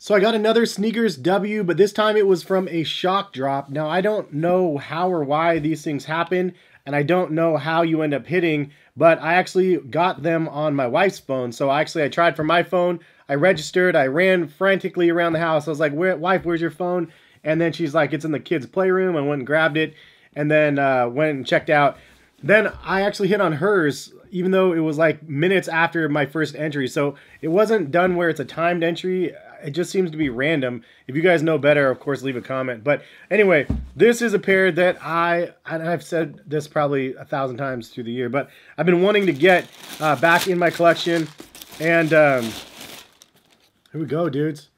So I got another sneakers W, but this time it was from a shock drop. Now I don't know how or why these things happen, and I don't know how you end up hitting, but I actually got them on my wife's phone. So I actually I tried for my phone, I registered, I ran frantically around the house. I was like, Where, wife, where's your phone? And then she's like, it's in the kids' playroom. I went and grabbed it and then uh, went and checked out. Then I actually hit on hers, even though it was like minutes after my first entry. So it wasn't done where it's a timed entry it just seems to be random. If you guys know better, of course, leave a comment. But anyway, this is a pair that I, I've said this probably a thousand times through the year, but I've been wanting to get uh, back in my collection. And um, here we go, dudes.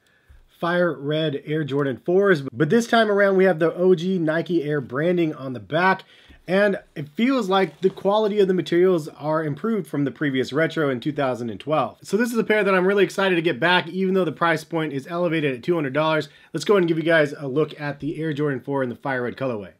Fire Red Air Jordan 4s. But this time around, we have the OG Nike Air branding on the back. And it feels like the quality of the materials are improved from the previous retro in 2012. So this is a pair that I'm really excited to get back, even though the price point is elevated at $200. Let's go ahead and give you guys a look at the Air Jordan 4 in the Fire Red colorway.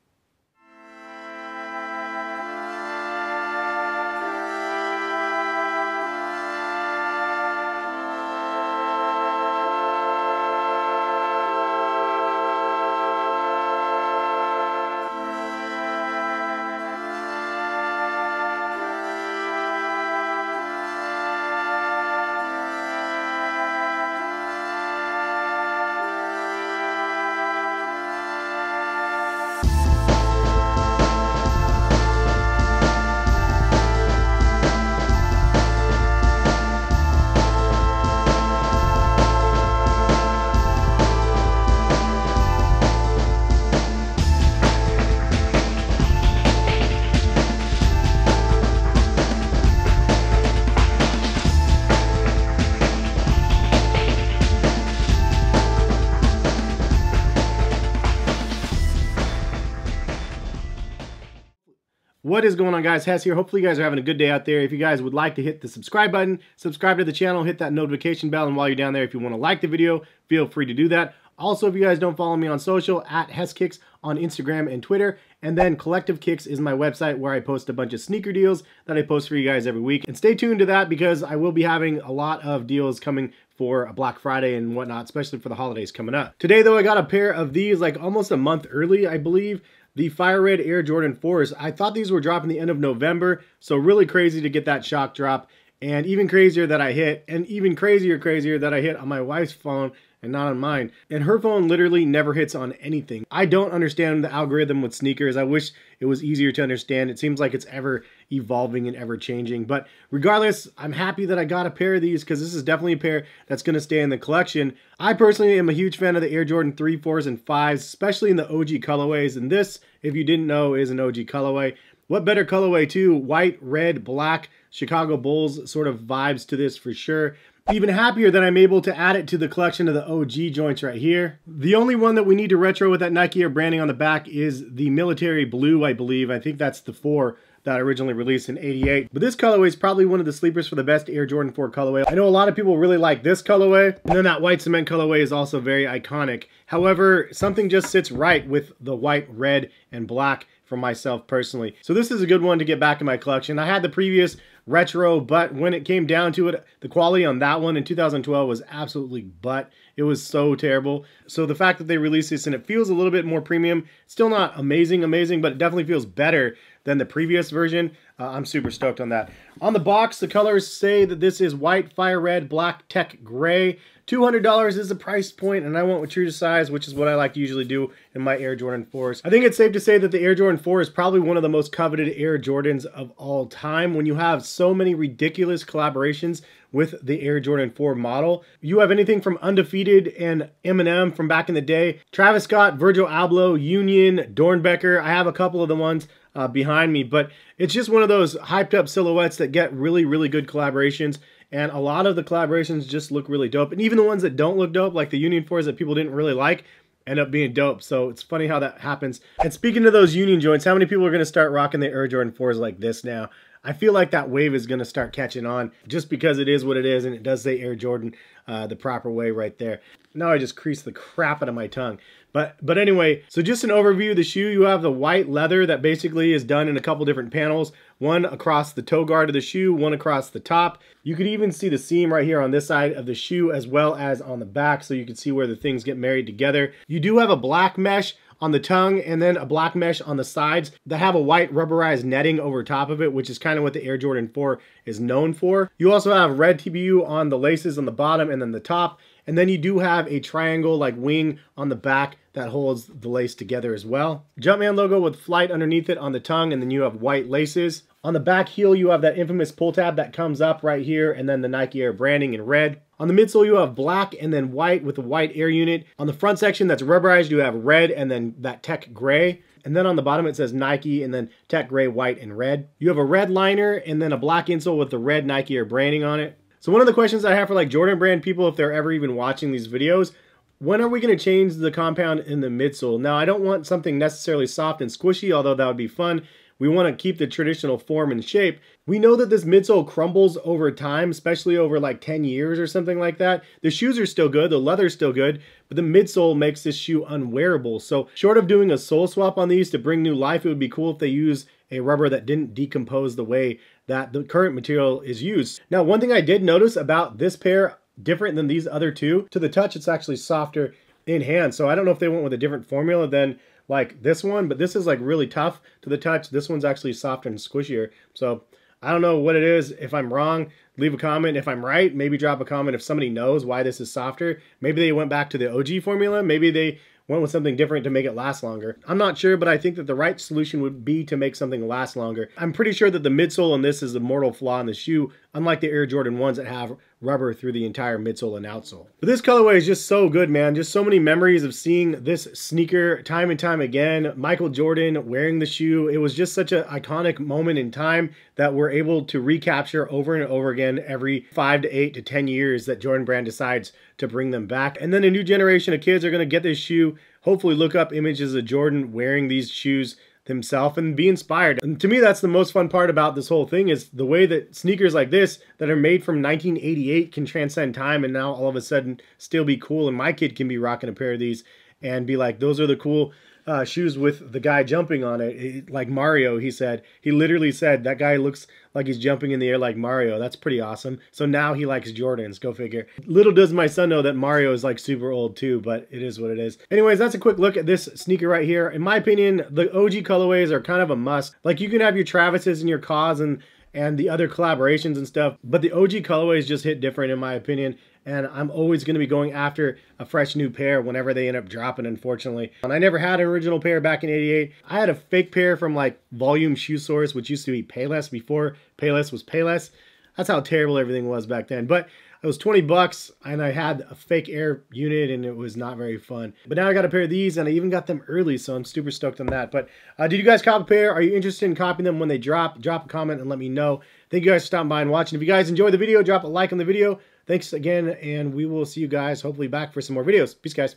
What is going on guys? Hes here. Hopefully you guys are having a good day out there. If you guys would like to hit the subscribe button, subscribe to the channel, hit that notification bell, and while you're down there, if you want to like the video, feel free to do that. Also, if you guys don't follow me on social, at HesKicks on Instagram and Twitter. And then Collective Kicks is my website where I post a bunch of sneaker deals that I post for you guys every week. And stay tuned to that because I will be having a lot of deals coming for a Black Friday and whatnot, especially for the holidays coming up. Today, though, I got a pair of these like almost a month early, I believe the Fire Red Air Jordan 4s. I thought these were dropping the end of November, so really crazy to get that shock drop. And even crazier that I hit, and even crazier, crazier that I hit on my wife's phone and not on mine. And her phone literally never hits on anything. I don't understand the algorithm with sneakers. I wish it was easier to understand. It seems like it's ever evolving and ever changing. But regardless, I'm happy that I got a pair of these because this is definitely a pair that's going to stay in the collection. I personally am a huge fan of the Air Jordan 3, 4s, and 5s, especially in the OG colorways. And this, if you didn't know, is an OG colorway. What better colorway too? White, red, black, Chicago Bulls sort of vibes to this for sure. Even happier that I'm able to add it to the collection of the OG joints right here. The only one that we need to retro with that Nike Air branding on the back is the military blue, I believe. I think that's the 4 that originally released in 88. But this colorway is probably one of the sleepers for the best Air Jordan 4 colorway. I know a lot of people really like this colorway, and then that white cement colorway is also very iconic. However, something just sits right with the white, red, and black for myself personally. So this is a good one to get back in my collection. I had the previous retro, but when it came down to it, the quality on that one in 2012 was absolutely butt. It was so terrible. So the fact that they released this and it feels a little bit more premium, still not amazing, amazing, but it definitely feels better than the previous version. Uh, I'm super stoked on that. On the box, the colors say that this is white, fire red, black, tech gray. $200 is the price point, and I went with true to size, which is what I like to usually do in my Air Jordan 4s. I think it's safe to say that the Air Jordan 4 is probably one of the most coveted Air Jordans of all time. When you have so many ridiculous collaborations with the Air Jordan 4 model. You have anything from Undefeated and Eminem from back in the day, Travis Scott, Virgil Abloh, Union, Doernbecher. I have a couple of the ones uh, behind me, but it's just one of those hyped up silhouettes that get really, really good collaborations. And a lot of the collaborations just look really dope. And even the ones that don't look dope, like the Union 4s that people didn't really like, end up being dope. So it's funny how that happens. And speaking of those Union joints, how many people are going to start rocking the Air Jordan 4s like this now? I feel like that wave is going to start catching on just because it is what it is and it does say Air Jordan uh, the proper way right there. Now I just creased the crap out of my tongue. But but anyway, so just an overview of the shoe. You have the white leather that basically is done in a couple different panels. One across the toe guard of the shoe, one across the top. You could even see the seam right here on this side of the shoe as well as on the back so you can see where the things get married together. You do have a black mesh on the tongue and then a black mesh on the sides that have a white rubberized netting over top of it, which is kind of what the Air Jordan 4 is known for. You also have red TPU on the laces on the bottom and then the top. And then you do have a triangle like wing on the back that holds the lace together as well. Jumpman logo with flight underneath it on the tongue and then you have white laces. On the back heel you have that infamous pull tab that comes up right here and then the Nike Air branding in red. On the midsole, you have black and then white with a white air unit. On the front section that's rubberized, you have red and then that tech gray. And then on the bottom, it says Nike and then tech gray, white, and red. You have a red liner and then a black insole with the red Nike Air branding on it. So one of the questions I have for like Jordan brand people, if they're ever even watching these videos, when are we going to change the compound in the midsole? Now, I don't want something necessarily soft and squishy, although that would be fun. We want to keep the traditional form and shape. We know that this midsole crumbles over time, especially over like 10 years or something like that. The shoes are still good, the leather's still good, but the midsole makes this shoe unwearable. So short of doing a sole swap on these to bring new life, it would be cool if they use a rubber that didn't decompose the way that the current material is used. Now, one thing I did notice about this pair, different than these other two, to the touch, it's actually softer in hand. So I don't know if they went with a different formula than like this one, but this is like really tough to the touch. This one's actually softer and squishier. So I don't know what it is. If I'm wrong, leave a comment. If I'm right, maybe drop a comment if somebody knows why this is softer. Maybe they went back to the OG formula. Maybe they went with something different to make it last longer. I'm not sure, but I think that the right solution would be to make something last longer. I'm pretty sure that the midsole on this is the mortal flaw in the shoe, unlike the Air Jordan 1s that have rubber through the entire midsole and outsole. But this colorway is just so good, man. Just so many memories of seeing this sneaker time and time again. Michael Jordan wearing the shoe. It was just such an iconic moment in time that we're able to recapture over and over again every five to eight to 10 years that Jordan Brand decides to bring them back. And then a new generation of kids are going to get this shoe, hopefully look up images of Jordan wearing these shoes himself and be inspired. And to me, that's the most fun part about this whole thing is the way that sneakers like this that are made from 1988 can transcend time and now all of a sudden still be cool. And my kid can be rocking a pair of these and be like, those are the cool uh, shoes with the guy jumping on it. Like Mario, he said. He literally said, that guy looks like he's jumping in the air like Mario. That's pretty awesome. So now he likes Jordans. Go figure. Little does my son know that Mario is like super old too, but it is what it is. Anyways, that's a quick look at this sneaker right here. In my opinion, the OG colorways are kind of a must. Like you can have your Travis's and your Kaws and and the other collaborations and stuff. But the OG colorways just hit different in my opinion. And I'm always going to be going after a fresh new pair whenever they end up dropping, unfortunately. And I never had an original pair back in 88. I had a fake pair from like Volume Shoe Source, which used to be Payless before Payless was Payless. That's how terrible everything was back then. But it was 20 bucks and I had a fake air unit and it was not very fun. But now I got a pair of these and I even got them early, so I'm super stoked on that. But uh, did you guys cop a pair? Are you interested in copying them when they drop? Drop a comment and let me know. Thank you guys for stopping by and watching. If you guys enjoyed the video, drop a like on the video. Thanks again, and we will see you guys hopefully back for some more videos. Peace, guys.